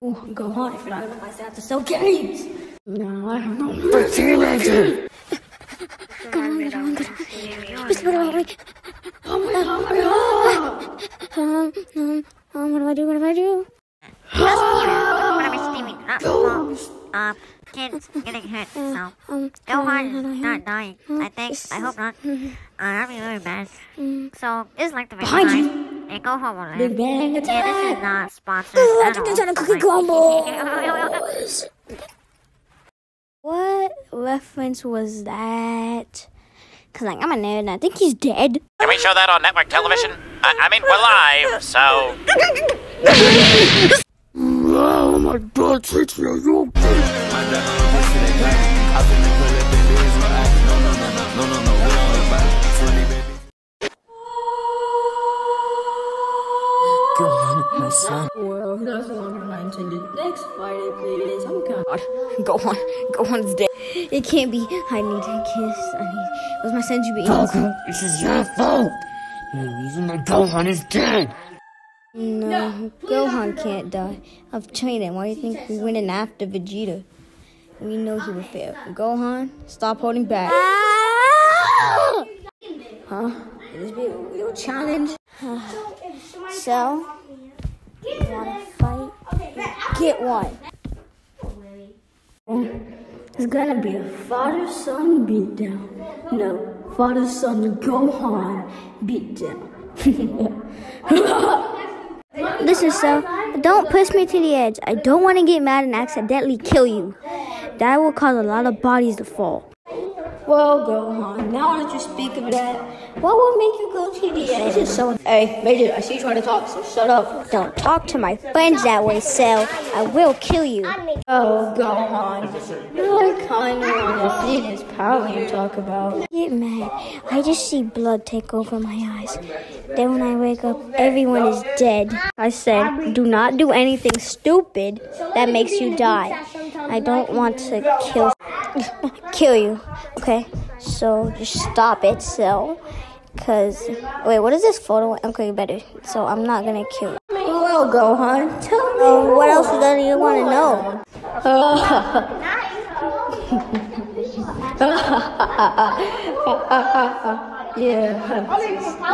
Oh, go on if you're not gonna buy that to sell games. No, I have no for teenagers. Come on, come on, come on. Just put it away. Oh my god, oh my god. Um, um, um, what do I do? What do I do? What am I steaming? Uh, well, uh, kids getting hurt, so. Um, how do I- Gohan how do I is hear? not dying. I think. I hope not. Uh, that'd be really bad. Mm. So, it's like the big Behind guy. you. And Gohan. Big Bang Attack. Yeah, this is not sponsored. Oh, I think they're trying to but, cookie like- crumbles. What reference was that? Cause like I'm a nerd and I think he's dead. Can we show that on network television? I, I mean, we're live, so. Oh my god, teach me you. Gohan, my son. Well, that's longer than I intended. Next Friday, please. I'm kind of. Go on. Go on, it's dead. It can't be. I need a kiss. I need. Was my Senzu bean? Goku, this is your fault. You're the reason that Gohan is dead. No, Gohan can't die. I've trained him. Why do you think we went in after Vegeta? We know he would fail. Gohan, stop holding back. Huh? This be a real challenge. So, you wanna fight? Get one. It's gonna be a father-son beatdown. No, father-son Gohan beatdown. Listen, so don't push me to the edge. I don't want to get mad and accidentally kill you. That will cause a lot of bodies to fall. Well, go on. now that you speak of that, what will make you go to the edge? This is so. Hey, Major, I see you trying to talk, so shut up. Don't talk to my friends that way, Cell. I will kill you. Oh, Gohan, I kind of want to see this power you talk about. Get mad. I just see blood take over my eyes. Then when I wake up, everyone is dead. I said, do not do anything stupid that makes you die. I don't want to kill kill you. Okay, so just stop it. So, cause wait, what is this photo? Okay, better. So I'm not gonna kill you. Well, Gohan, tell me. Oh, what else do you want to know? yeah.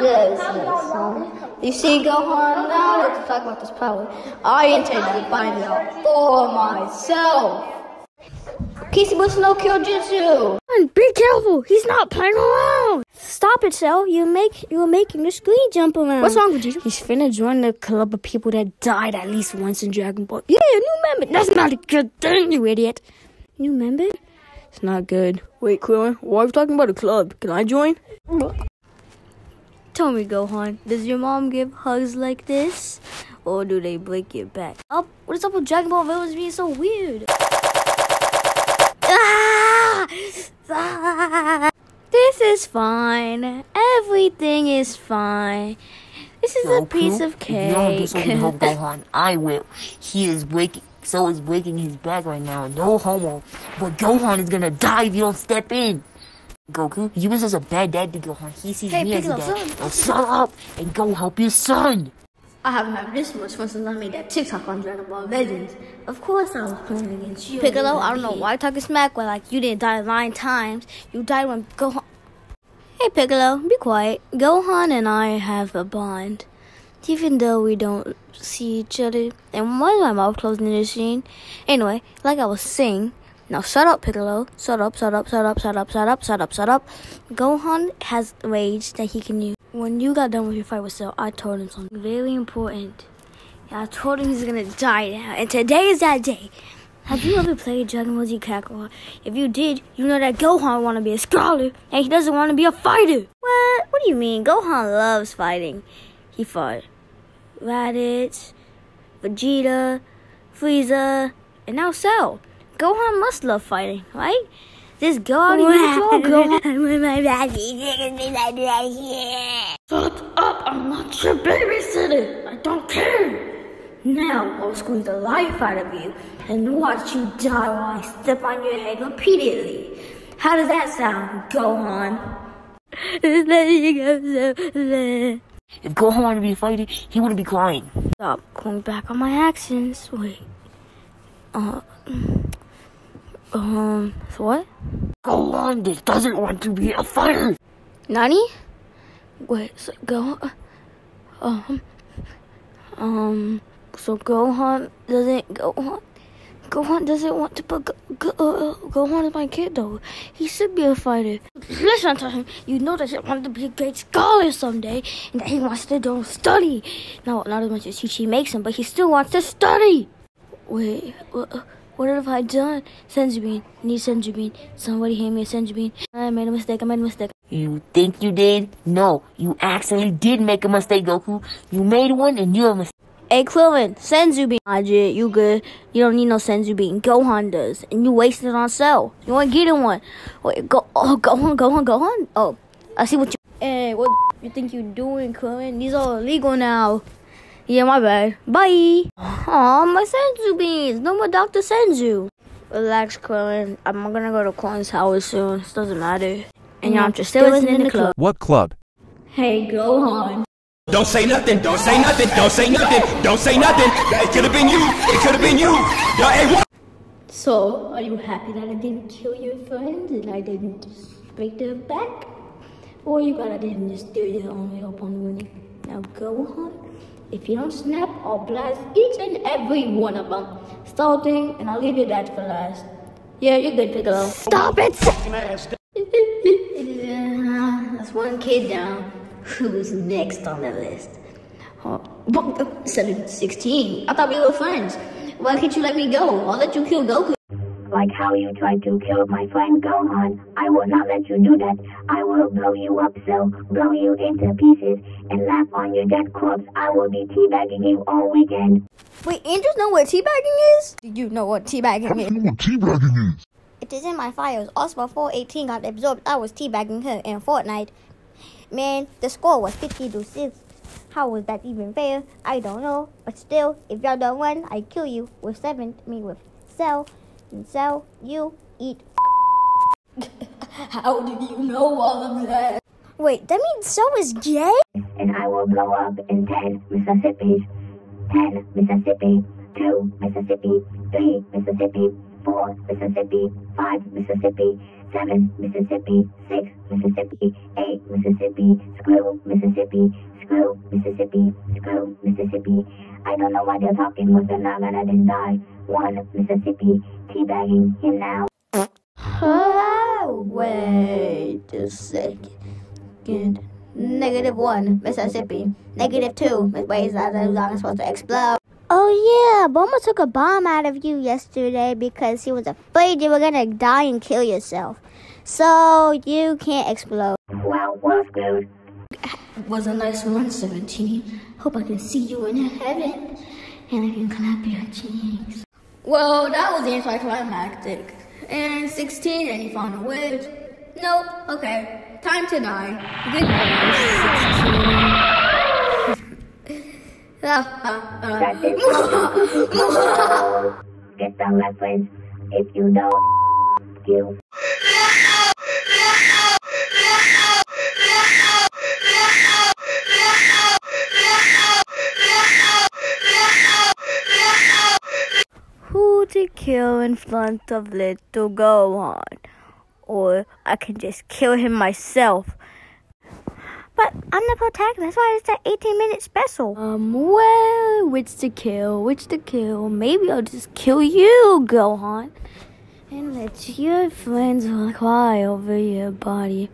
Yes, yes. You see, Gohan, now let's talk about this power. I intend to find out for myself. Bush no Kyojutsu. Be careful, he's not playing around. Stop it, Cell. You make you're making the screen jump around. What's wrong with you? He's finna join the club of people that died at least once in Dragon Ball. Yeah, new member. That's not a good thing, you idiot. New member? It's not good. Wait, Krillin, why are we talking about a club? Can I join? Tell me, Gohan, does your mom give hugs like this? Or do they break your back? Up, what is up with Dragon Ball villains being so weird? This is fine. Everything is fine. This is a piece of you do cake. to help Gohan, I will. He is breaking. So is breaking his back right now. No homo. But Gohan is gonna die if you don't step in. Goku, you was just a bad dad to Gohan. He sees Hey, me as a Piccolo, dad. son. Now shut up and go help your son. I haven't had this much fun since I made that TikTok on Dragon Ball Legends. Of course I was playing against you. Piccolo, I don't know why talking smack when like you didn't die nine times. You died when Gohan. Hey Piccolo, be quiet. Gohan and I have a bond. Even though we don't see each other. And why is my mouth closed in this scene? Anyway, like I was saying, now shut up, Piccolo. Shut up, shut up, shut up, shut up, shut up, shut up, shut up. Gohan has rage that he can use. When you got done with your fight with Cell, I told him something very important. I told him he's gonna die now, and today is that day. Have you ever played Dragon Ball Z Kakarot? If you did, you know that Gohan wanna be a scholar, and he doesn't wanna be a fighter. What? What do you mean? Gohan loves fighting. He fought Raditz, Vegeta, Frieza, and now Cell. Gohan must love fighting, right? Just go out and get your Gohan. Shut up! I'm not your babysitter. I don't care. Now I'll squeeze the life out of you and watch you die while I step on your head repeatedly. How does that sound, Gohan? If Gohan wanted to be fighting, he wouldn't be crying. Stop going back on my actions. Wait, Uh, um, so what? Gohan doesn't want to be a fighter. Nani? Wait, so go. Um, um, so Gohan doesn't Gohan. Gohan doesn't want to, but Go, Go, uh, Gohan is my kid though. He should be a fighter. Listen to him. You know that he wants to be a great scholar someday, and that he wants to go study. No, not as much as Chi Chi makes him, but he still wants to study. Wait, what, what have I done? Senzu bean, need Senzu bean. Somebody hand me a Senzu bean. I made a mistake. I made a mistake. You think you did? No, you actually did make a mistake, Goku. You made one and you're a mistake. Hey, Krillin, Senzu bean. Ajit, you good. You don't need no Senzu bean. Gohan does. And you wasted it on Cell. You want to get one. Wait, go, oh, Gohan, Gohan, Gohan. Oh, I see what you. Hey, what you think you're doing, Krillin? These are illegal now. Yeah, my bad. Bye. Aw, my Senzu beans. No more Dr. Senzu. Relax, Krillin. I'm gonna go to Krillin's house soon. It doesn't matter. And y'all just still listening in the club. What club? Hey, Gohan. Don't say nothing, don't say nothing, don't say nothing, don't say nothing. It could have been you, it could have been you. Yo, hey, what? So, are you happy that I didn't kill your friends and I didn't break their back? Or you glad I didn't just do your only hope on winning? Now go on. If you don't snap, I'll blast each and every one of them. Starting, and I'll leave your dad for last. Yeah, you're good, Piccolo. Stop it! That's one kid down. Who's next on the list? Oh, uh, 7, 16. I thought we were friends. Why can't you let me go? I'll let you kill Goku. Like how you tried to kill my friend Gohan. I will not let you do that. I will blow you up so, blow you into pieces, and laugh on your dead corpse. I will be teabagging you all weekend. Wait, Androids know what teabagging is? Do you know what teabagging is? I know what teabagging is. It is in my files. Also, before 18 got absorbed, I was teabagging her in Fortnite. Man, the score was 50 to 6. How was that even fair? I don't know. But still, if y'all don't win, I kill you with 7, I mean with Cell. And Cell, you eat. How did you know all of that? Wait, that means so is gay? And I will blow up in 10 Mississippis. 10 Mississippi, 2 Mississippi, 3 Mississippi, 4 Mississippi, 5 Mississippi, 7 Mississippi, 6 Mississippi, 8 Mississippi, screw Mississippi, screw Mississippi, screw Mississippi. I don't know why they're talking with the not gonna just die. 1 Mississippi, teabagging him now. Oh, wait a second. Negative one, Mississippi. Negative two, Miss Ways that I was supposed to explode. Oh yeah, Bulma took a bomb out of you yesterday because he was afraid you were gonna die and kill yourself. So you can't explode. Well, we're screwed. Was a nice run, 17. Hope I can see you in heaven and I can clap your cheeks. Well, that was anticlimactic. And 16, and he found a words? Nope, okay. Time to die. Good night. Get. If you don't, you. In front of little Gohan? Or I can just kill him myself. But I'm the protagonist, why it's that 18 minute special. Um, well, which to kill, which to kill. Maybe I'll just kill you, Gohan. And let your friends cry over your body.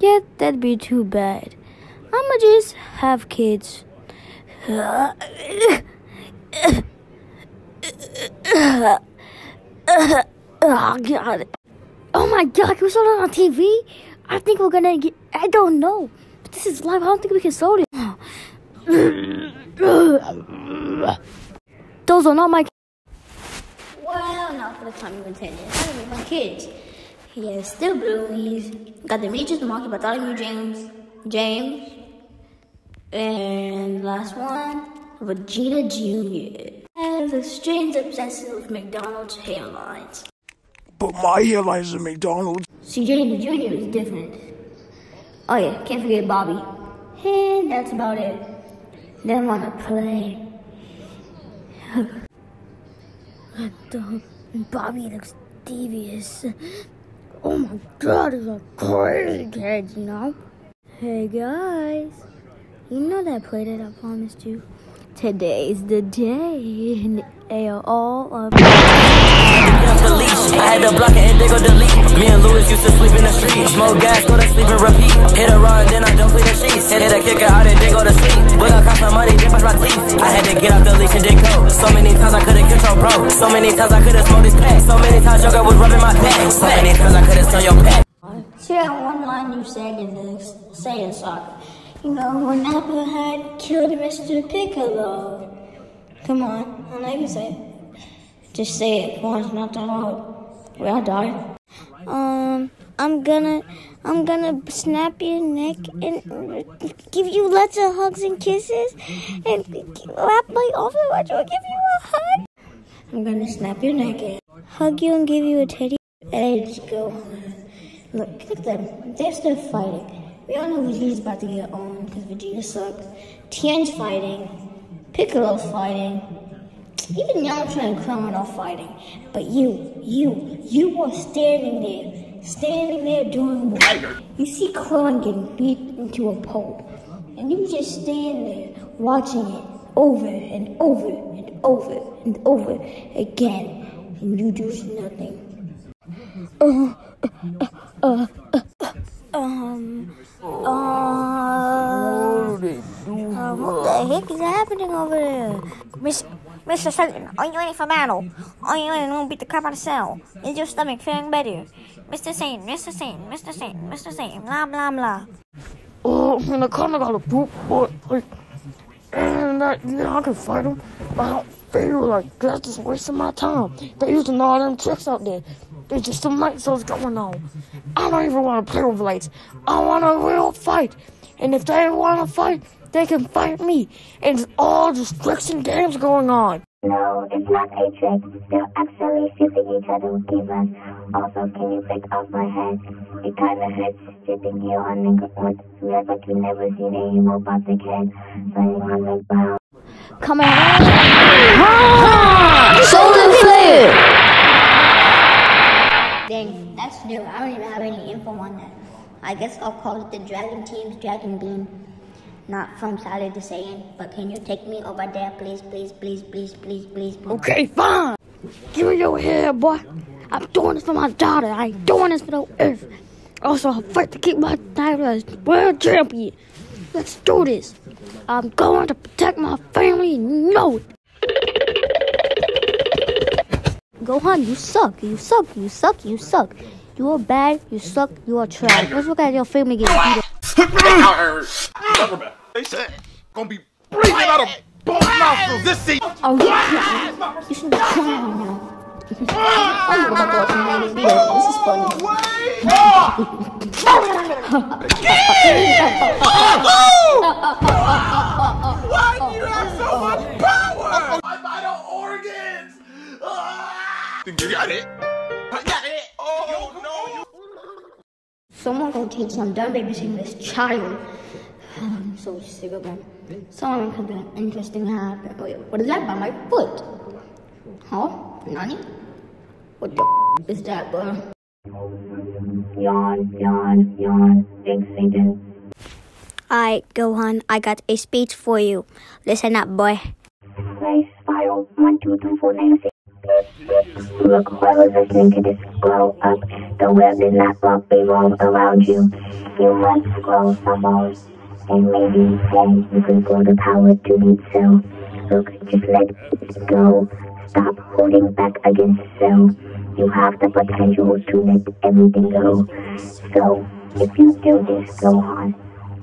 Yeah, that'd be too bad. I'ma just have kids. Oh, God. Oh my god, we show that on TV? I think we're gonna get. I don't know. But this is live. I don't think we can show it. Those are not my. Kids Well, not for the time you intended. I mean, my kids. He has still blue. He's got the the Monkey, Bartholomew James, James, and last one, Vegeta Jr. A strange obsession with McDonald's hairlines. But my hairline's a McDonald's. CJ Jr. is different. Oh yeah, can't forget Bobby. And that's about it. Then wanna play. The Bobby looks devious. Oh my god, he's a crazy kid, you know? Hey guys, you know that play that I promised you? Today's the day, and they are all of I had to block it and they go delete. Me and Louis used to sleep in the street. Smoke gas, go to sleep and repeat. Hit a run, then I don't clean the sheets. Hit a kicker out and then go to sleep. But I cost some money, then brush my teeth. I had to get out the leash and then go. So many times I couldn't control bro. So many times I could've smoked this pack. So many times your girl was rubbing my back. So many times I could've stole your pack. See that one line you said in the saying soccer. You know, when had killed Mr. Piccolo. Come on, I know you can say it. Just say it once, not that hard. Will I die? Um, I'm gonna, I'm gonna snap your neck and give you lots of hugs and kisses, and wrap my arm around you and give you a hug. I'm gonna snap your neck and hug you and give you a teddy. Let's go. Look, look at them. They're still fighting. We all know Vegeta's about to get on because Vegeta sucks. Tien's fighting. Piccolo's fighting. Even Yamcha and Krillin are fighting. But you, you, you are standing there. Standing there doing what? You see Krillin getting beat into a pulp. And you just stand there watching it over and over and over and over again. And you do nothing. Uh, uh, uh, uh, um, uh, uh, what the heck is happening over there? Miss, Mr. Satan, are you ready for battle? Are you ready to beat the crap out of Cell? Is your stomach feeling better? Mr. Satan, Mr. Satan, Mr. Satan, Mr. Satan, blah, blah, blah. Oh, man, I kind of got a brute boy. Like, and that, yeah, I can fight him. But I don't feel like that's just wasting my time. They're using all them tricks out there. There's just some light shows going on. I don't even want to play with lights. I want a real fight. And if they want to fight, they can fight me. And it's all just tricks and games going on. No, it's not a trick. They're actually shooting each other with demons. Also, can you pick off my head? It kinda hurts sitting here on the ground. Feels like you never seen a robotic head. Running on the ground. Come on. Solar flare! Dang, that's new. I don't even have any info on that. I guess I'll call it the Dragon Team's Dragon Beam. Not from Saturday to Saiyan, but can you take me over there, please, please, please, please, please, please, please? Okay, fine. Give me your hair, boy. I'm doing this for my daughter. I ain't doing this for no earth. Also, I'll fight to keep my title as world champion. Let's do this. I'm going to protect my family. It. Gohan, you suck. You suck. You suck. You suck. You are bad. You suck. You are trash. Let's look at your family getting beat up. They said gonna be breathing out of both nostrils this season. Oh, yeah. You should be crying now. I'm gonna go up and beat up. This is funny. Why do you have so much power? Think you got it? I got it. Oh no! You Someone go take some dumb babysitting this child. I'm so sick of them. Someone could be interesting happen. Wait, what is that by my foot? Huh? Nani? What the f- is that, bro? Yawn, yawn, yawn. Big Satan. Alright, Gohan, I got a speech for you. Listen up, boy. Nice spiral. One, two, three, four, nine, six. Look, whoever's listening to this, scroll up. The web is not what revolve around you. You must grow some more. And maybe then you can grow the power to beat Cell. Look, just let go. Stop holding back against Cell. You have the potential to let everything go. So, if you do this, go on.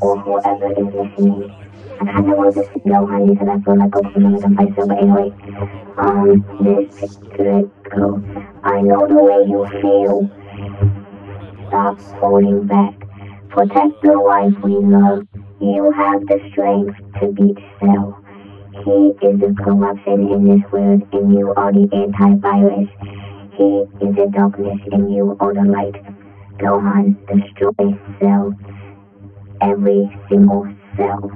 or whoever is listening, I kind of want to go on because I feel like going to fight so, but anyway, um, this could go. I know the way you feel. Stop holding back. Protect the life we love. You have the strength to beat Cell. He is the corruption in this world, and you are the antivirus. He is the darkness, and you are the light. Gohan, destroy Cell. Every single cell.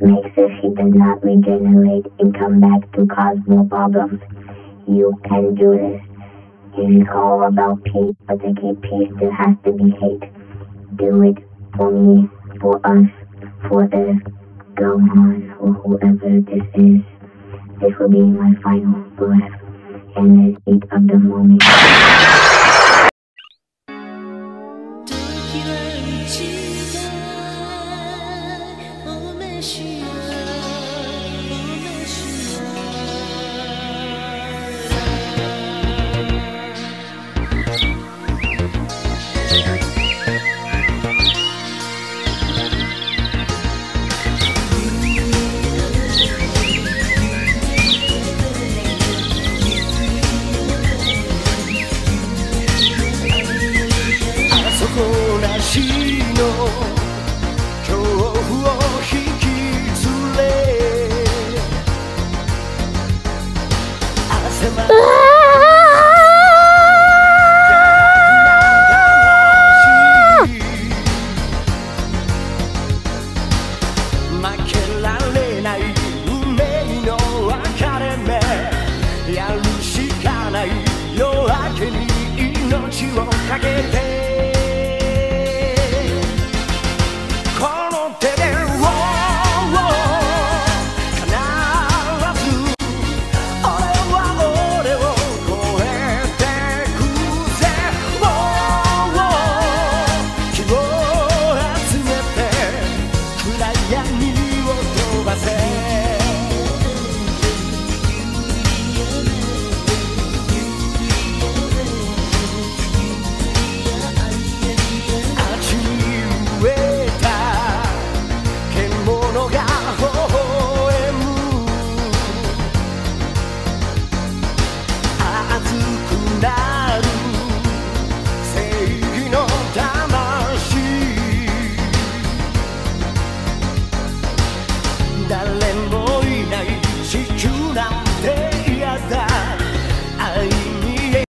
Make sure she does not regenerate and come back to cause more problems. You can do this. It is all about peace, but to keep peace, there has to be hate. Do it for me, for us, for the Gohan, or whoever this is. This will be my final breath and the heat of the moment. 命をかけて